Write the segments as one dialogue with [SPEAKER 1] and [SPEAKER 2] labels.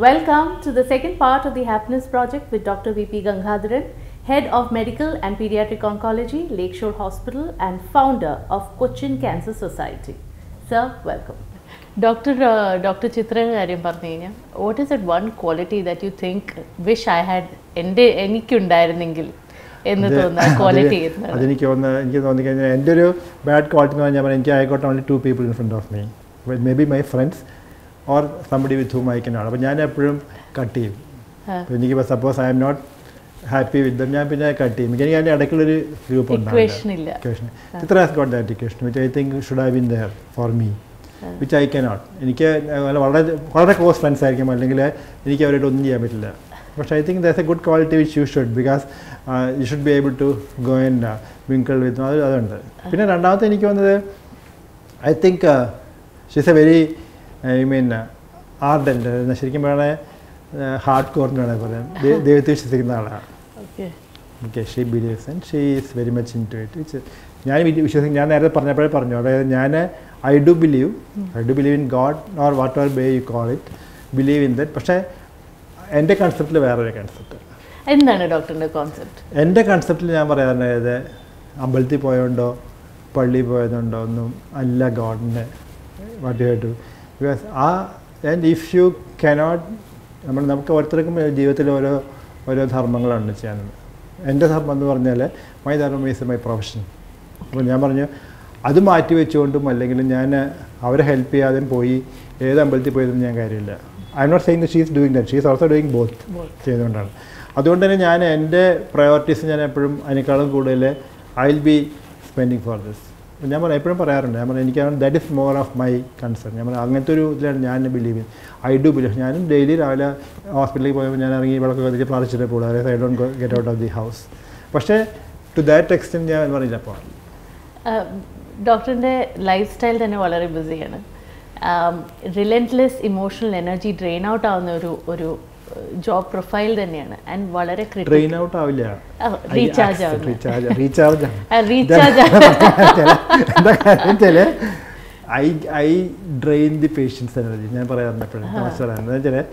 [SPEAKER 1] Welcome to the second part of the Happiness Project with Dr. VP Gangadharan, Head of Medical and Pediatric Oncology, Lakeshore Hospital, and founder of Cochin Cancer Society. Sir, welcome. Doctor doctor ചിത്രയുടെ കാര്യം പറഞ്ഞു കഴിഞ്ഞാൽ what is it one quality that you think wish I had എന്റെ എനിക്കുണ്ടായിരുന്നെങ്കിൽ എന്ന് തോന്നുന്ന quality
[SPEAKER 2] അതെനിക്ക് തോന്നുന്നത് എനിക്ക് തോന്നി കഴിഞ്ഞാൽ എന്റെ ഒരു ബാഡ് ക്വാളിറ്റി എന്ന് പറഞ്ഞാൽ എനിക്ക് I got only two people in front of me may be my friends or somebody with whom I can ആണ് അപ്പോൾ ഞാൻ എപ്പോഴും കട്ട് ചെയ്യും. അപ്പോൾ എനിക്ക് suppose I am not happy with them ഞാൻ പിന്നെ കട്ട് ചെയ്യും. എനിക്ക് അതിന്റെ ഇടയ്ക്കുള്ളൊരു ഗ്രൂപ്പ്
[SPEAKER 1] ഉണ്ടാകും
[SPEAKER 2] ഇത്ര Chitra has got that equation which I think should have been there for me which I can not എനിക്ക് വളരെ വളരെ ക്ലോസ് ഫ്രണ്ട്സ് ആയിരിക്കും അല്ലെങ്കിൽ എനിക്ക് അവരോട് ഒന്നും ചെയ്യാൻ പറ്റില്ല. പക്ഷേ I think that's a good quality which you should because you should be able to go and winkle with അത് അതുണ്ട്. പിന്നെ രണ്ടാമത്തെ എനിക്ക് വന്നത് I think she's a very I mean ardent ശരിക്കും പറയണേ ഹാർഡ് കോറിന് വേണേൽ പറയാം ദൈവത്തെ വിശ്വസിക്കുന്ന ആളാണ്
[SPEAKER 1] okay.
[SPEAKER 2] She believes and she is very much into it it's ഞാൻ വിശ്വസിക്കും ഞാൻ നേരത്തെ പറഞ്ഞപ്പോഴേ പറഞ്ഞു. അതായത് ഞാൻ I do believe I do believe in God or whatever be you call it believe in that പക്ഷേ എന്റെ കൺസെപ്റ്റിൽ വേറൊരു കൺസെപ്റ്റ്
[SPEAKER 1] എന്താണ് ഡോക്ടറിന്റെ കോൺസെപ്റ്റ്
[SPEAKER 2] എന്റെ കൺസെപ്റ്റിൽ ഞാൻ പറയാറുണ്ട് അതായത് അമ്പലത്തിൽ പോയതുകൊണ്ടോ പള്ളിയിൽ പോയതുകൊണ്ടോ ഒന്നും അല്ല ഗോഡിന്റെ what you to because ah and if you cannot നമ്മൾ നമുക്ക് ഓരോരുത്തർക്കും ജീവിതത്തിൽ ഓരോ ഓരോ ധർമ്മങ്ങളാണ് ചെയ്യാനുള്ളത് എന്റെ ധർമ്മം എന്ന് പറഞ്ഞാൽ മൈ ധർമ്മം ഈസ് മൈ പ്രൊഫഷൻ അപ്പോൾ ഞാൻ പറഞ്ഞു അത് മാറ്റി വെച്ചുകൊണ്ടും അല്ലെങ്കിൽ ഞാൻ അവരെ ഹെൽപ്പ് ചെയ്യാതെ പോയി ഏത് അമ്പലത്തിൽ പോയതും ഞാൻ കാര്യമില്ല. I am not saying she is doing that she is also doing both ചെയ്തുകൊണ്ടാണ്. അതുകൊണ്ട് തന്നെ ഞാൻ എന്റെ പ്രയോറിറ്റീസ് ഞാൻ എപ്പോഴും അതിനേക്കാളും കൂടുതൽ I will be spending for this ഞാൻ പറയാം എപ്പോഴും പറയാറുണ്ട്. ഞാൻ പറയാം എനിക്ക് that is more of my concern ഞാൻ പറയാം അങ്ങനത്തെ ഒരു ഇതിലാണ് ഞാൻ ബിലീവ് ചെയ്യുന്നത് ഐ ഡു ബിലീവ് ഞാനും ഡെയിലി രാവിലെ ഹോസ്പിറ്റലിൽ പോയപ്പോൾ ഞാൻ ഇറങ്ങി വിളക്ക് കത്തിച്ച് പ്രാർത്ഥിച്ചിട്ട് പോകും അതായത് I don't get out of the house പക്ഷേ ടു ദാറ്റ് എക്സ്റ്റെൻഡ് ഞാൻ പറയില്ല അപ്പോൾ.
[SPEAKER 1] ഡോക്ടറിന്റെ ലൈഫ് സ്റ്റൈൽ തന്നെ വളരെ ബിസിയാണ് relentless emotional energy drain out ആവുന്ന ഒരു ഒരു ജോബ് പ്രൊഫൈൽ തന്നെയാണ്. ആൻഡ് വളരെ
[SPEAKER 2] ട്രെയിൻ ഔട്ട് ആവില്ല.
[SPEAKER 1] റീചാർജ് ആവുന്നു.
[SPEAKER 2] Recharge recharge
[SPEAKER 1] recharge
[SPEAKER 2] I I drain the patients energy ഞാൻ പറയാറുണ്ട് എപ്പോഴും വെച്ചാൽ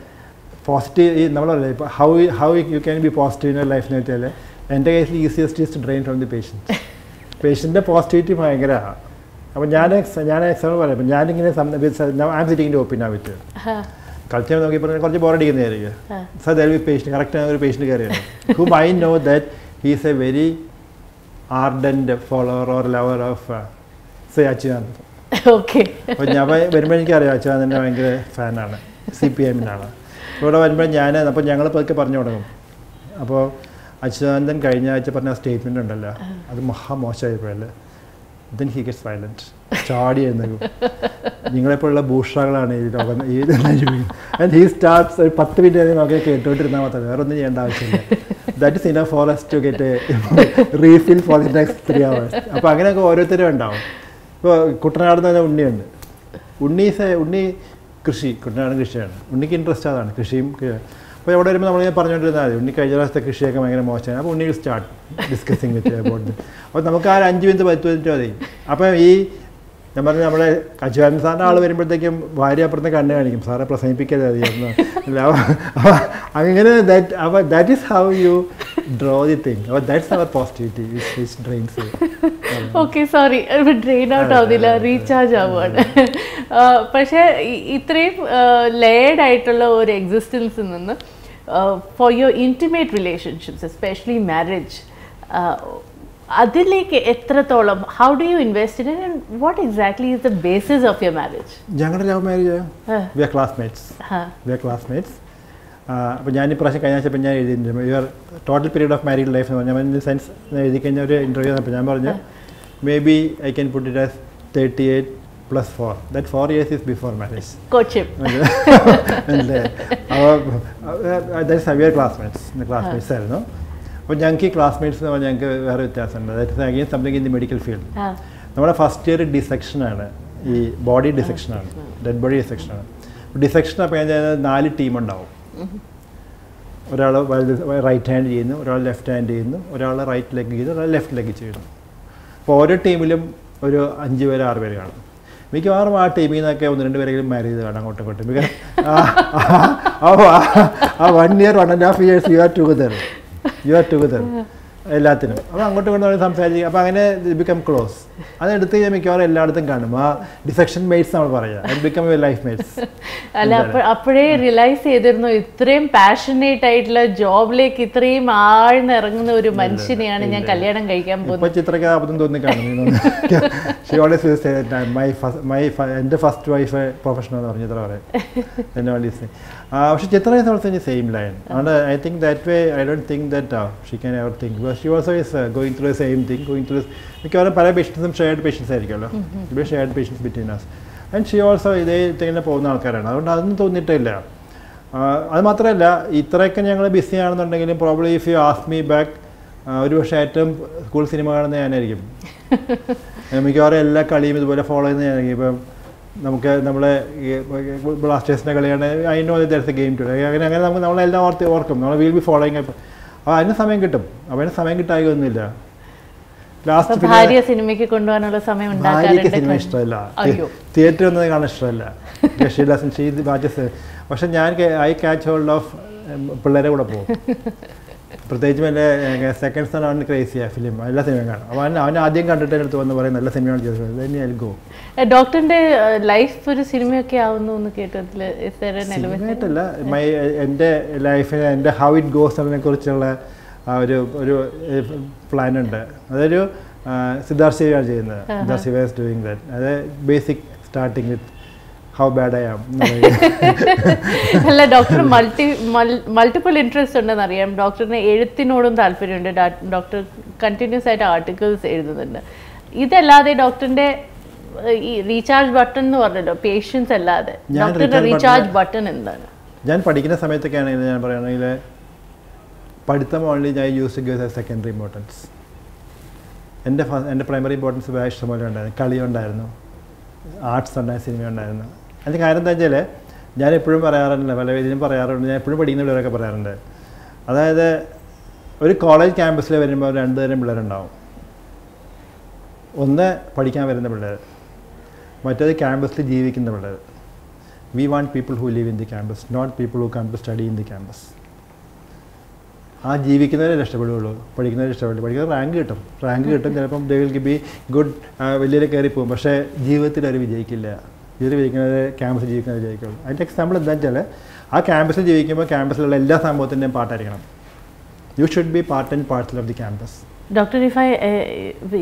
[SPEAKER 2] പോസിറ്റീവ് നമ്മൾ ഇപ്പോൾ how how you can be positive in life എന്ന് വെച്ചാൽ എന്റെ കേസിൽ easiest is to drain from the patients പേഷ്യന്റെ positivity ഭയങ്കരമാണ് അപ്പോൾ ഞാൻ ഞാൻ എക്സാമ്പിൾ പറയാം. ഞാനിങ്ങനെ ഐ ആം സിറ്റിങ്ങിന്റെ ഒപ്പിനാ വിറ്റ് കളിച്ചാൽ നോക്കി പറഞ്ഞാൽ കുറച്ച് ബോറടിക്കുന്നതായിരിക്കും sir there be patient correct ഒരു പേഷ്യന്റ് കയറിയാണ്. ഹും I know that he's a very ardent follower or lover of say Achuthanand
[SPEAKER 1] okay
[SPEAKER 2] അപ്പോൾ ഞാൻ വരുമ്പോൾ എനിക്കറിയാം അച്യുതാനന്ദന്റെ ഭയങ്കര ഫാനാണ് സി പി എമ്മിനാണ് ഇവിടെ വരുമ്പോൾ ഞാൻ അപ്പോൾ ഞങ്ങൾ പതുക്കെ പറഞ്ഞു തുടങ്ങും. അപ്പോൾ അച്യുതാനന്ദൻ കഴിഞ്ഞ ആഴ്ച പറഞ്ഞ സ്റ്റേറ്റ്മെന്റ് ഉണ്ടല്ലോ. അത് മഹാമോശമായി പോയല്ലേ ദെൻ ഹി ഗെറ്റ്സ് വയലന്റ് ചാടി എഴുന്നേക്കും നിങ്ങളെപ്പോലുള്ള ഭൂഷകളാണ് ഈ ലോകം ഈ ആൻഡ് ഹീ സ്റ്റാർട്ട്സ് ഒരു പത്ത് മിനിറ്റ് വരെ നമുക്ക് കേട്ടോണ്ടിരുന്നാൽ മാത്രം വേറെ ഒന്നും ചെയ്യേണ്ട ആവശ്യമില്ല. ദാറ്റ് ഇസ് ഇന four to get refill for the next three hours അപ്പോൾ അങ്ങനെയൊക്കെ ഓരോരുത്തരും ഉണ്ടാവും. ഇപ്പോൾ കുട്ടനാട് എന്ന് പറഞ്ഞാൽ ഉണ്ണിയുണ്ട്. ഉണ്ണി ഉണ്ണി കൃഷി കുട്ടനാട് കൃഷിയാണ്. ഉണ്ണിക്ക് ഇൻട്രസ്റ്റ് അതാണ്. കൃഷിയും അപ്പോൾ അവിടെ വരുമ്പോൾ നമ്മളിങ്ങനെ പറഞ്ഞുകൊണ്ടിരുന്നാൽ ഉണ്ണി കഴിഞ്ഞ പ്രാവശ്യത്തെ കൃഷിയൊക്കെ ഭയങ്കര മോശമാണ്. അപ്പോൾ Unni start discussing with about അപ്പോൾ നമുക്ക് ആ ഒരു അഞ്ച് മിനിറ്റ് പത്ത് മിനിറ്റ് മതി. അപ്പം ഈ ഞാൻ പറഞ്ഞ നമ്മളെ അച്യുതാനന്ദ സാറിന്റെ ആൾ വരുമ്പോഴത്തേക്കും ഭാര്യ അപ്പുറത്ത് കണ്ണ് കാണിക്കും. സാറെ പ്രസംഗിപ്പിക്കരുത് അധികം അങ്ങനെ ദാറ്റ് അവ that is how you draw the thing അപ്പോൾ that's our positivity which drains
[SPEAKER 1] okay sorry drain out ആവുന്നില്ല. റീചാർജ് ആവുകയാണ് പക്ഷേ ഇ- ഇത്രയും ലേഡ് ആയിട്ടുള്ള ഒരു എക്സിസ്റ്റൻസിൽ നിന്ന് for your intimate relationships especially marriage അതിലേക്ക് എത്രത്തോളം how do you invest in and what exactly is the basis of your marriage
[SPEAKER 2] ഞങ്ങളുടെ love marriage we are classmates we are classmates അപ്പോൾ ഞാൻ ഇപ്രാവശ്യം കഴിഞ്ഞ ആഴ്ച ഞാൻ എഴുതിയിട്ടുണ്ട്. Your total period of married life എന്ന് പറഞ്ഞാൽ ഇൻ സെൻസ് എഴുതി കഴിഞ്ഞ ഒരു ഇന്റർവ്യൂ അപ്പോൾ ഞാൻ പറഞ്ഞു may be I can put it as thirty eight plus four that four years is before marriage അപ്പോൾ that's we are classmates classmates ആയിരുന്നു. അപ്പോൾ ഞങ്ങൾക്ക് ഈ ക്ലാസ്മേറ്റ്സ് എന്ന് പറഞ്ഞാൽ ഞങ്ങൾക്ക് വേറെ വ്യത്യാസമുണ്ട്. അതായത് again something in the medical field നമ്മുടെ ഫസ്റ്റ് ഇയർ ഡിസെക്ഷനാണ് ഈ ബോഡി ഡിസെക്ഷനാണ് ഡെഡ് ബോഡി ഡിസെക്ഷനാണ് ഡിസെക്ഷൻ അപ്പോൾ ഞാൻ നാല് ടീം ഉണ്ടാവും. ഒരാൾ റൈറ്റ് ഹാൻഡ് ചെയ്യുന്നു ഒരാൾ ലെഫ്റ്റ് ഹാൻഡ് ചെയ്യുന്നു ഒരാൾ റൈറ്റ് ലെഗ് ചെയ്യുന്നു ഒരാൾ ലെഫ്റ്റ് ലെഗ് ചെയ്യുന്നു. അപ്പോൾ ഓരോ ടീമിലും ഒരു അഞ്ച് പേര് ആറ് പേര് കാണും. മിക്കവാറും ആ ടീമിൽ നിന്നൊക്കെ ഒന്ന് രണ്ട് പേരെങ്കിലും മാരി ചെയ്ത് കാണാം അങ്ങോട്ടും ഇങ്ങോട്ടും. Because ah one year one and half years you are together you are together എല്ലാത്തിനും. അപ്പോൾ അങ്ങോട്ടും ഇങ്ങോട്ടും സംസാരിക്കും അപ്പോൾ അങ്ങനെ ബിക്കം ക്ലോസ് അത് എടുത്ത് കഴിഞ്ഞാൽ മിക്കവാറും എല്ലായിടത്തും കാണും. ആ ഡിസെക്ഷൻ മേറ്റ്സ് നമ്മൾ പറയാം ബിക്കം ലൈഫ് മേറ്റ്സ്
[SPEAKER 1] അല്ല അപ്പ- അപ്പോഴേ റിയലൈസ് ചെയ്തിരുന്നു ഇത്രയും പാഷനേറ്റ് ആയിട്ടുള്ള ജോബിലേക്ക് ഇത്രയും ആഴ്ന്നിറങ്ങുന്ന ഒരു മനുഷ്യനെയാണ് ഞാൻ കല്യാണം കഴിക്കാൻ പോകുന്നത്.
[SPEAKER 2] ചിത്രക്ക് അബദ്ധം തോന്നി കാണുന്നു എന്റെ ഫസ്റ്റ് വൈഫ് പ്രൊഫഷണൽ എന്ന് പറഞ്ഞു ചിത്ര പറയാം. പക്ഷെ Chitra is also in same line അതുകൊണ്ട് I think that way I don't think that she can ever think because she also is going through same thing going through മിക്കവാറും പല പേഷ്യൻസും shared patients ആയിരിക്കുമല്ലോ. ഇവിടെ shared patients between us and she also ഇതേ തന്നെ പോകുന്ന ആൾക്കാരാണ്. അതുകൊണ്ട് അതൊന്നും തോന്നിയിട്ടില്ല. അത് മാത്രമല്ല ഇത്രയൊക്കെ ഞങ്ങൾ ബിസി ആണെന്നുണ്ടെങ്കിലും probably if you ask me back ഒരു പക്ഷേ ഏറ്റവും സ്കൂൾ സിനിമ കാണുന്ന ഞാനായിരിക്കും. മിക്കവാറും എല്ലാ കളിയും ഇതുപോലെ ഫോളോ ചെയ്യുന്ന ഞാനായിരിക്കും. ഇപ്പം നമുക്ക് നമ്മളെ ബ്ലാസ്റ്റേഴ്സിന്റെ കളിയാണ് അതിനോ ദർസ് ഗെയിം ടു അങ്ങനെ അങ്ങനെ നമുക്ക് നമ്മളെല്ലാം ഓർത്ത് ഓർക്കും. നമ്മൾ വിൽ ബി ഫോളോയിങ് അപ്പോൾ അതിന് സമയം കിട്ടും. അപ്പോൾ അതിന് സമയം കിട്ടായൊന്നുമില്ല
[SPEAKER 1] അപ്പൊ
[SPEAKER 2] ലാസ്റ്റ്
[SPEAKER 1] ഭാര്യ സിനിമയ്ക്ക് കൊണ്ടുപോകാനുള്ള സമയം
[SPEAKER 2] ഭാര്യയ്ക്ക് സിനിമ ഇഷ്ടമല്ല.
[SPEAKER 1] തിയേറ്ററിൽ
[SPEAKER 2] തിയേറ്റർ ഒന്നും കാണാൻ ഇഷ്ടമല്ല. ഷീ ഡസൻ ഷീ വാച്ചസ് പക്ഷെ ഞാൻ ഐ ക്യാച്ച് ഹോൾഡ് ഓഫ് പിള്ളേരെ കൂടെ പോകും. പ്രത്യേകിച്ചും എന്റെ സെക്കൻഡ് സൺ ആണ് ക്രേസിയ ഫിലിം എല്ലാ സിനിമയും കാണും. അവൻ അവൻ ആദ്യം കണ്ടിട്ട് അടുത്ത് വന്ന് പറയും നല്ല സിനിമയാണ് ചോദിച്ചത് തന്നെ എൽഗോ
[SPEAKER 1] ഡോക്ടറിന്റെ ലൈഫ് ഒരു സിനിമയൊക്കെ ആവുന്നു എന്ന്
[SPEAKER 2] കേട്ടതിൽ മൈ എന്റെ ലൈഫിന് എന്റെ ഹൗ ഇറ്റ് ഗോസ് അതിനെ കുറിച്ചുള്ള ഒരു ഒരു പ്ലാൻ ഉണ്ട്. അതൊരു സിദ്ധാർത്ഥ ശിവയാണ് ചെയ്യുന്നത്. Siddhartha Shiva is doing that അത് basic starting with how bad I am
[SPEAKER 1] അല്ല ഡോക്ടർ മൾട്ടി മൾട്ടിപ്പിൾ ഇൻട്രസ്റ്റ് ഉണ്ടെന്ന് അറിയാം. ഡോക്ടറിന് എഴുത്തിനോടും താല്പര്യമുണ്ട്. ഡോക്ടർ കണ്ടിന്യൂസ് ആയിട്ട് ആർട്ടിക്കിൾസ് എഴുതുന്നുണ്ട്. ഇതല്ലാതെ ഡോക്ടറിന്റെ ഈ റീചാർജ് ബട്ടൺ എന്ന് പറഞ്ഞല്ലോ പേഷ്യൻസ് അല്ലാതെ.
[SPEAKER 2] recharge
[SPEAKER 1] റീചാർജ് ബട്ടൺ എന്താണ്?
[SPEAKER 2] ഞാൻ പഠിക്കുന്ന സമയത്തൊക്കെ ആണെങ്കിൽ ഞാൻ പറയുകയാണെങ്കിൽ പഠിത്തം ഓൺലി ഞാൻ യൂസ് ഗേസ് സെക്കൻഡറി ഇമ്പോർട്ടൻസ് എന്റെ എന്റെ പ്രൈമറി ഇമ്പോർട്ടൻസ് വേറെ ഇഷ്ടംപോലെ ഉണ്ടായിരുന്നു. കളി ഉണ്ടായിരുന്നു. ആർട്സ് ഉണ്ടായ സിനിമ ഉണ്ടായിരുന്നു. അതിന്റെ കാര്യം എന്താ വെച്ചാൽ ഞാൻ എപ്പോഴും പറയാറുണ്ട് പല ഇതിനും പറയാറുണ്ട് ഞാൻ എപ്പോഴും പഠിക്കുന്ന പിള്ളേരൊക്കെ പറയാറുണ്ട്. അതായത് ഒരു കോളേജ് ക്യാമ്പസിൽ വരുമ്പോൾ രണ്ട് തരം പിള്ളേരുണ്ടാവും. ഒന്ന് പഠിക്കാൻ വരുന്ന പിള്ളേർ മറ്റേത് ക്യാമ്പസിൽ ജീവിക്കുന്ന പിള്ളേർ we want people who live in the campus not people who come to study in the campus ആ ജീവിക്കുന്നവരെ രക്ഷപ്പെടുകയുള്ളൂ പഠിക്കുന്നവരെ രക്ഷപ്പെടുള്ളൂ. പഠിക്കുന്നത് റാങ്ക് കിട്ടും. റാങ്ക് കിട്ടും ചിലപ്പം ദേ വിൽ ബി ഗുഡ് വലിയ കയറി പോകും പക്ഷേ ജീവിതത്തിൽ അവർ വിജയിക്കില്ല. ജീവിതത്തിൽ ജീവിക്കുന്നത് ക്യാമ്പസിൽ ജീവിക്കുന്നത് വിജയിക്കുള്ളൂ അതിന്റെ എക്സാമ്പിൾ എന്താണെന്ന് വെച്ചാൽ ആ ക്യാമ്പസിൽ ജീവിക്കുമ്പോൾ ക്യാമ്പസിലുള്ള എല്ലാ സംഭവത്തിന്റെയും പാട്ടായിരിക്കണം you should be part and parcel of the campus
[SPEAKER 1] doctor if I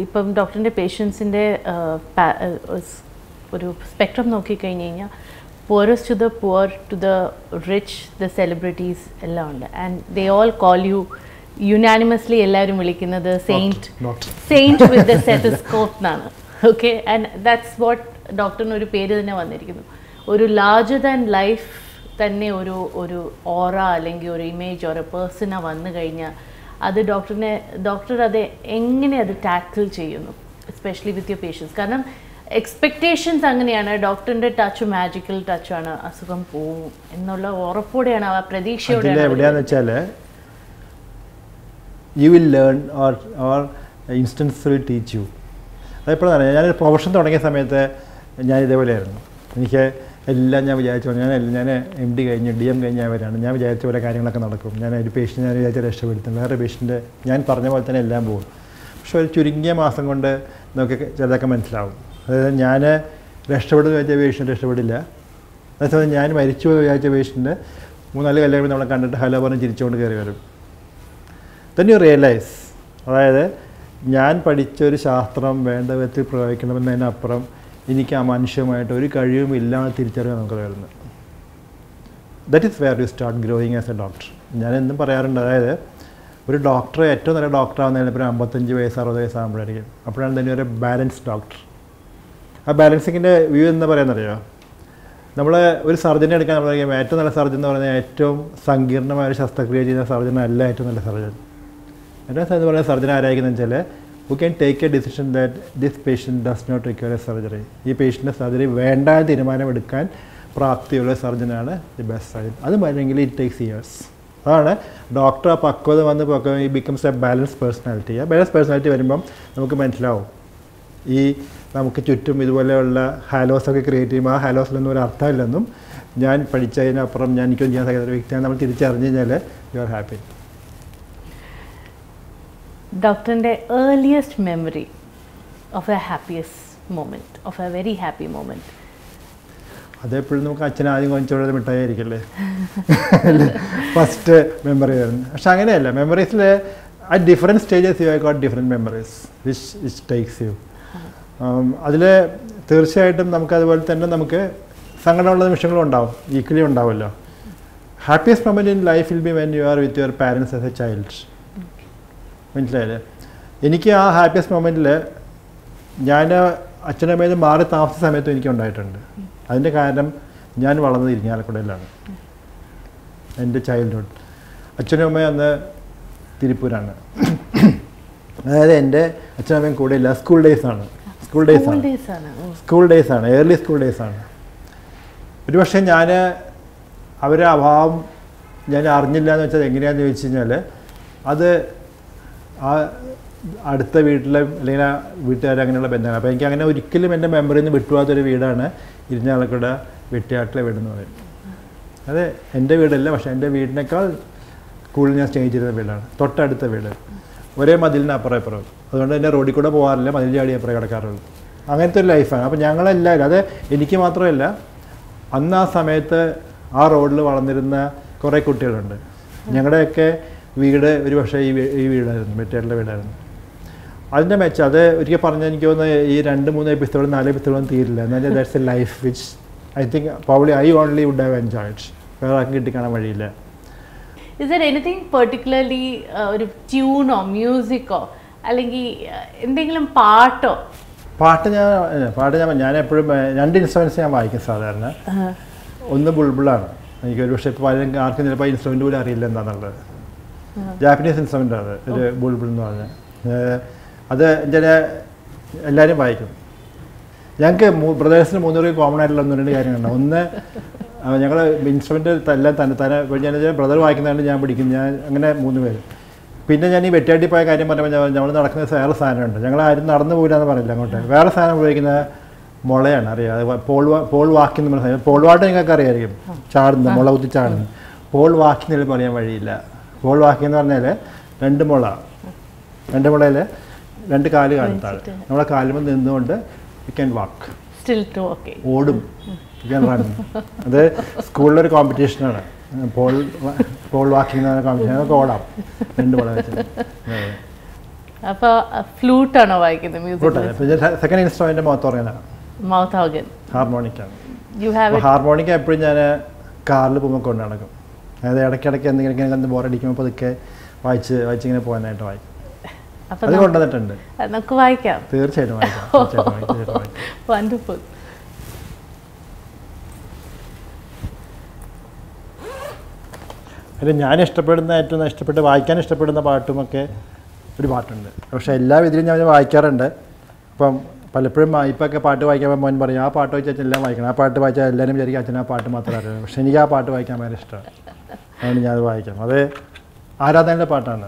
[SPEAKER 1] ഇപ്പം ഡോക്ടറിന്റെ പേഷ്യൻസിന്റെ ഒരു സ്പെക്ട്രം നോക്കിക്കഴിഞ്ഞ് കഴിഞ്ഞാൽ poorest to the poor to the rich the celebrities എല്ലാം ഉണ്ട്. And they all call you unanimously എല്ലാവരും വിളിക്കുന്നത്
[SPEAKER 2] saint
[SPEAKER 1] saint with the stethoscope എന്നാണ്. ഓക്കെ ആൻഡ് ദാറ്റ്സ് വാട്ട് ഡോക്ടറിന് ഒരു പേര് തന്നെ വന്നിരിക്കുന്നു. ഒരു ലാർജർ ദാൻ ലൈഫ് തന്നെ ഒരു ഒരു ഓറ അല്ലെങ്കിൽ ഒരു ഇമേജ് ഒരു പേഴ്സണ വന്നു കഴിഞ്ഞാൽ അത് ഡോക്ടറിനെ ഡോക്ടർ അത് എങ്ങനെ അത് ടാക്കിൾ ചെയ്യുന്നു എസ്പെഷ്യലി വിത്ത് യുവർ പേഷ്യൻസ് കാരണം എക്സ്പെക്റ്റേഷൻസ് അങ്ങനെയാണ്. ഡോക്ടറിന്റെ ടച്ച് മാജിക്കൽ ടച്ചാണ് അസുഖം പോവും എന്നുള്ള ഉറപ്പോടെയാണ് ആ പ്രതീക്ഷയോടെ
[SPEAKER 2] എവിടെയാന്ന് വെച്ചാൽ you will learn or or instance will teach you അതെപ്പോഴാണ് ഞാനൊരു പ്രൊഫഷൻ തുടങ്ങിയ സമയത്ത് ഞാൻ ഇതേപോലെയായിരുന്നു. എനിക്ക് എല്ലാം ഞാൻ വിചാരിച്ചു. ഞാൻ ഞാൻ എം ഡി കഴിഞ്ഞ് ഡി എം കഴിഞ്ഞ വരാണ് ഞാൻ വിചാരിച്ച പോലെ കാര്യങ്ങളൊക്കെ നടക്കും. ഞാൻ ഒരു പേഷ്യന്റ് ഞാൻ വിചാരിച്ച രക്ഷപ്പെടുത്തും. വേറെ പേഷ്യന്റ് ഞാൻ പറഞ്ഞ പോലെ തന്നെ എല്ലാം പോകും. പക്ഷെ ഒരു ചുരുങ്ങിയ മാസം കൊണ്ട് നമുക്ക് ചിലതൊക്കെ മനസ്സിലാവും. അതായത് ഞാൻ രക്ഷപ്പെടുന്ന വിചാരിച്ച പേഷ്യന്റ് രക്ഷപ്പെടില്ല. അതേസമയം ഞാൻ മരിച്ചു പോയി വിചാരിച്ച പേഷ്യന്റ് മൂന്നാൽ കല്യാണം നമ്മളെ കണ്ടിട്ട് ഹലോ പറഞ്ഞ് ചിരിച്ചുകൊണ്ട് കയറി വരും. ദൻ യു റിയലൈസ് അതായത് ഞാൻ പഠിച്ച ഒരു ശാസ്ത്രം വേണ്ട വിധത്തിൽ പ്രയോഗിക്കണമെന്നതിനപ്പുറം എനിക്ക് ആ മനുഷ്യമായിട്ട് ഒരു കഴിവും ഇല്ലാതെ തിരിച്ചറിയാൻ നമുക്ക് കഴിയുന്നത്. That is where you start growing as a doctor ഞാൻ എന്നും പറയാറുണ്ട് അതായത് ഒരു ഡോക്ടർ ഏറ്റവും നല്ല ഡോക്ടർ ആവുന്നതിന് ഇപ്പോൾ അമ്പത്തഞ്ച് വയസ്സ് അറുപത് വയസ്സാകുമ്പോഴായിരിക്കും അപ്പോഴാണ് തന്നെ ഒരു ബാലൻസ് ഡോക്ടർ ആ ബാലൻസിങ്ങിന്റെ വ്യൂ എന്ന് പറയുന്നറിയോ നമ്മൾ ഒരു സർജനെ എടുക്കാൻ പറയുമ്പോൾ ഏറ്റവും നല്ല സർജൻ എന്ന് പറയുന്നത് ഏറ്റവും സങ്കീർണമായ ഒരു ശസ്ത്രക്രിയ ചെയ്യുന്ന സർജൻ അല്ല ഏറ്റവും നല്ല സർജൻ ഏറ്റവും എന്ന് പറയുന്ന സർജൻ ആരായിരിക്കുന്നതെന്ന് വെച്ചാൽ who can take a decision that this patient does not require a surgery ഈ പേഷ്യന്റെ സർജറി വേണ്ട തീരുമാനമെടുക്കാൻ പ്രാപ്തിയുള്ള സർജനാണ് ദി ബെസ്റ്റ് സർജൻ അത് വരണമെങ്കിൽ ഇറ്റ് ടേക്സ് ഇയേഴ്സ് അതാണ് ഡോക്ടർ ആ പക്വത വന്ന് ഈ ബിക്കംസ് എ ബാലൻസ് പേഴ്സണാലിറ്റി ആ ബാലൻസ് പേഴ്സണാലിറ്റി വരുമ്പം നമുക്ക് മനസ്സിലാവും. ഈ നമുക്ക് ചുറ്റും ഇതുപോലെയുള്ള ഹാലോസൊക്കെ ക്രിയേറ്റ് ചെയ്യുമ്പോൾ ആ ഹാലോസിലൊന്നും ഒരു അർത്ഥമില്ലെന്നും ഞാൻ പഠിച്ചതിനപ്പുറം ഞാൻ എനിക്കൊന്നും ചെയ്യാൻ സാധിക്കാത്ത വ്യക്തിയാണ് നമ്മൾ തിരിച്ചറിഞ്ഞു കഴിഞ്ഞാൽ യു ആർ ഹാപ്പി
[SPEAKER 1] ഡോക്ടറിന്റെ earliest memory of a happiest moment of a very happy moment
[SPEAKER 2] അതെപ്പോഴും നമുക്ക് അച്ഛൻ ആദ്യം കൊഞ്ചോടെ മിഠായിരിക്കില്ലേ ഫസ്റ്റ് മെമ്മറി വരുന്നത് പക്ഷെ അങ്ങനെയല്ല മെമ്മറീസിൽ at different stages you have got different memories which which takes you അതിൽ തീർച്ചയായിട്ടും നമുക്ക് അതുപോലെ തന്നെ നമുക്ക് സങ്കടമുള്ള നിമിഷങ്ങളും ഉണ്ടാവും ഈക്വലി ഉണ്ടാവുമല്ലോ. Happiest moment in life will be when you are with your parents as a child മനസ്സിലായില്ലേ? എനിക്ക് ആ ഹാപ്പിയസ്റ്റ് മൊമെന്റിൽ ഞാൻ അച്ഛനമ്മയിൽ മാറി താമസിച്ച സമയത്തും എനിക്ക് ഉണ്ടായിട്ടുണ്ട്. അതിന്റെ കാരണം ഞാൻ വളർന്നത് ഇരിങ്ങാലക്കുടയിലാണ്. എന്റെ ചൈൽഡ്ഹുഡ് അച്ഛനും അമ്മയും അന്ന് തിരുപ്പൂരാണ്. അതായത് എന്റെ അച്ഛനും അമ്മയും കൂടെ ഇല്ല സ്കൂൾ ഡേയ്സ് ആണ്. സ്കൂൾ ഡേയ്സ്
[SPEAKER 1] സ്കൂൾ
[SPEAKER 2] ആണ്.
[SPEAKER 1] ഡേയ്സ് ആണ്. ഓ,
[SPEAKER 2] സ്കൂൾ ഡേയ്സ് ആണ്. ഏർലി സ്കൂൾ ഡേയ്സ് ആണ്. ഒരു പക്ഷേ ഞാൻ അവരെ അഭാവം ഞാൻ അറിഞ്ഞില്ല എന്ന് വെച്ചാൽ എങ്ങനെയാണെന്ന് ചോദിച്ചു കഴിഞ്ഞാൽ അത് ആ അടുത്ത വീട്ടിലെ അല്ലെങ്കിൽ ആ വീട്ടുകാർ അങ്ങനെയുള്ള ബന്ധങ്ങൾ. അപ്പോൾ എനിക്ക് അങ്ങനെ ഒരിക്കലും എന്റെ മെമ്മറിയിൽ നിന്ന് വിട്ടുപോകാത്തൊരു വീടാണ് ഇരിഞ്ഞാലക്കുട വെട്ടിയാട്ടിലെ വീട് എന്ന് പറയും അത് എന്റെ വീടല്ല പക്ഷേ എന്റെ വീടിനേക്കാൾ കൂടുതൽ ഞാൻ സ്റ്റേ ചെയ്തിരുന്ന വീടാണ്. തൊട്ടടുത്ത വീട്. ഒരേ മതിലിന് അപ്പുറം. ഇപ്പുറം അതുകൊണ്ട് തന്നെ റോഡിൽ കൂടെ പോകാറില്ല മതിൽ ചാടി അപ്പുറം കിടക്കാറുള്ളൂ. അങ്ങനത്തെ ഒരു ലൈഫാണ് അപ്പോൾ ഞങ്ങളെല്ലാവരും അത് എനിക്ക് മാത്രമല്ല അന്ന് ആ സമയത്ത് ആ റോഡിൽ വളർന്നിരുന്ന കുറേ കുട്ടികളുണ്ട്. ഞങ്ങളുടെയൊക്കെ വീട് ഒരു പക്ഷേ ഈ ഈ വീടായിരുന്നു മെറ്റേറിയലിന്റെ വീടായിരുന്നു. അതിന്റെ മെച്ച അത് ഒരിക്കൽ പറഞ്ഞാൽ എനിക്ക് തോന്നുന്നു ഈ രണ്ട് മൂന്ന് എപ്പിസോഡും നാല് എപ്പിസോഡൊന്നും തീരില്ല. എന്നാൽ that's a life which I think Pauly I only would have enjoyed വേറെ ആർക്കും കിട്ടിക്കാണാൻ വഴിയില്ല.
[SPEAKER 1] ഇസ് ദർ എനിത്തിങ് പെർട്ടിക്കുലർലി ഒരു ട്യൂണോ മ്യൂസിക്കോ അല്ലെങ്കിൽ എന്തെങ്കിലും പാട്ടോ?
[SPEAKER 2] പാട്ട് ഞാൻ പാട്ട് ഞാൻ ഞാൻ എപ്പോഴും രണ്ട് ഇൻസ്ട്രുമെന്റ്സ് ഞാൻ വായിക്കും സാധാരണ. ഒന്ന് ബുൾബിളാണ്. എനിക്ക് ഒരു പക്ഷേ ഇപ്പോൾ ആർക്കും ചിലപ്പോൾ ഇൻസ്ട്രുമെന്റ് പോലും അറിയില്ല എന്താണെന്നുള്ളത് ജാപ്പനീസ് ഇൻസ്ട്രുമെന്റ് അത് ഒരു ബുൾബിൾ എന്ന് പറഞ്ഞാൽ അത് എന്റെ എല്ലാവരും വായിക്കും. ഞങ്ങൾക്ക് ബ്രദേഴ്സിന് മൂന്നൂറ് കോമൺ ആയിട്ടുള്ള ഒന്ന് രണ്ട് കാര്യങ്ങളുണ്ട്. ഒന്ന് ഞങ്ങൾ ഇൻസ്ട്രുമെന്റ് എല്ലാം തന്നെ തന്നെ ഞാൻ ബ്രദർ വായിക്കുന്നതുകൊണ്ട് ഞാൻ പിടിക്കും. ഞാൻ അങ്ങനെ മൂന്ന് പേര്. പിന്നെ ഞാൻ ഈ വെട്ടിയാട്ടി പോയ കാര്യം പറഞ്ഞപ്പോൾ ഞങ്ങൾ നടക്കുന്ന വേറെ സാധനമുണ്ട്. ഞങ്ങൾ ആരും നടന്നു പോകില്ല എന്ന് പറയില്ല അങ്ങോട്ട്. വേറെ സാധനം ഉപയോഗിക്കുന്ന മുളയാണ് അറിയാം. പോൾ പോൾ വാക്കി എന്ന് പറഞ്ഞ സാധനം. പോൾ വാട്ട് നിങ്ങൾക്ക് അറിയാമായിരിക്കും ചാടുന്നത് മുള കുത്തി ചാടുന്നത് പോൾ വാക്കി എന്ന് പറയാൻ വഴിയില്ല. പോൾ വാക്കി എന്ന് പറഞ്ഞാൽ രണ്ട് മുള. രണ്ട് മുളയിൽ രണ്ട് കാൽ കാണത്താൾ നമ്മളെ കാലുമ്പോൾ നിന്നുകൊണ്ട് യു ക്യാൻ വാക്ക് ഓടും. യു ക്യാൻ റൺ അത് സ്കൂളിലൊരു കോമ്പറ്റീഷനാണ് പോൾ പോൾ വാക്കി എന്ന് പറഞ്ഞ കോമ്പറ്റീഷൻ ഓടാം. രണ്ട് മുള വെച്ച്
[SPEAKER 1] അപ്പോൾ ഫ്ലൂട്ടാണോ വായിക്കുന്നത് മ്യൂസിക്
[SPEAKER 2] സെക്കൻഡ് ഇൻസ്ട്രുമെന്റ് മുഖത്ത് പറയാനാണ്
[SPEAKER 1] മൗത്ത് ഓർഗൻ
[SPEAKER 2] ഹാർമോണിക്കാണ് ഹാർമോണിക്ക എപ്പോഴും ഞാൻ കാറിൽ പോകുമ്പോൾ കൊണ്ടു നടക്കും അതായത് ഇടയ്ക്കിടയ്ക്ക് എന്തെങ്കിലും ഇങ്ങനെ ബോറടിക്കുമ്പോൾ പതുക്കെ വായിച്ച് വായിച്ചിങ്ങനെ പോകാനായിട്ട് വായിക്കും.
[SPEAKER 1] അപ്പോൾ
[SPEAKER 2] അത് കൊണ്ടുവന്നിട്ടുണ്ട്.
[SPEAKER 1] നമുക്ക് വായിക്കാം.
[SPEAKER 2] തീർച്ചയായിട്ടും വായിക്കാം.
[SPEAKER 1] വണ്ടർഫുൾ.
[SPEAKER 2] അതിൽ ഞാൻ ഇഷ്ടപ്പെടുന്ന ഏറ്റവും ഇഷ്ടപ്പെട്ട് വായിക്കാൻ ഇഷ്ടപ്പെടുന്ന പാട്ടുമൊക്കെ ഒരു പാട്ടുണ്ട്. പക്ഷെ എല്ലാ വിധിയിലും ഞാൻ വായിക്കാറുണ്ട്. അപ്പം പലപ്പോഴും ഇപ്പൊക്കെ പാട്ട് വായിക്കാൻ മോൻ പറയും ആ പാട്ട് വായിച്ചാൽ എല്ലാം വായിക്കണം. ആ പാട്ട് വായിച്ചാൽ എല്ലാവരും വിചാരിക്കും അച്ഛൻ ആ പാട്ട് മാത്രമേ അറിയുള്ളൂ പക്ഷെ എനിക്ക് ആ പാട്ട് വായിക്കാൻ ഭയങ്കര ഇഷ്ടമാണ്. അതുകൊണ്ട് ഞാനത് വായിക്കാം. അത് ആരാധനയുടെ പാട്ടാണ്.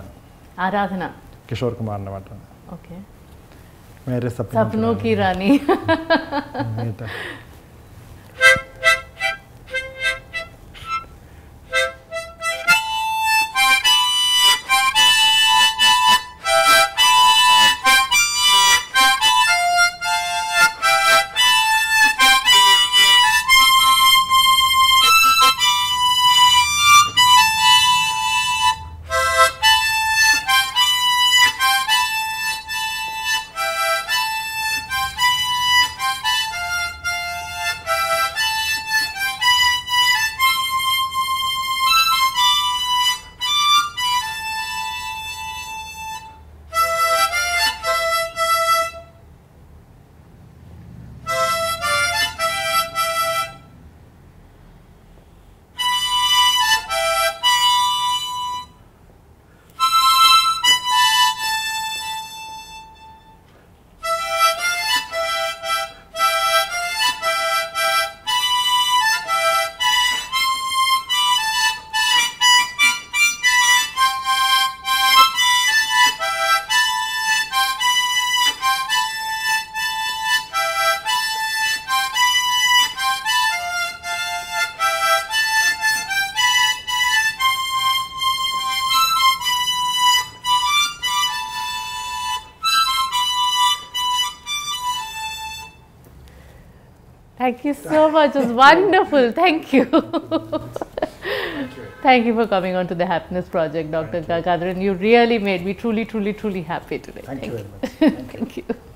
[SPEAKER 1] ആരാധന.
[SPEAKER 2] കിഷോർ കുമാറിന്റെ പാട്ടാണ്.
[SPEAKER 1] ഓക്കെ.
[SPEAKER 2] മേരെ
[SPEAKER 1] സപ്നോ കി റാണി Thank you so much. It was wonderful. Thank you. Thank you for coming on to the Happiness Project, Dr. Gadharan. You really made me truly, truly, truly happy today.
[SPEAKER 2] Thank you very much.
[SPEAKER 1] Thank you.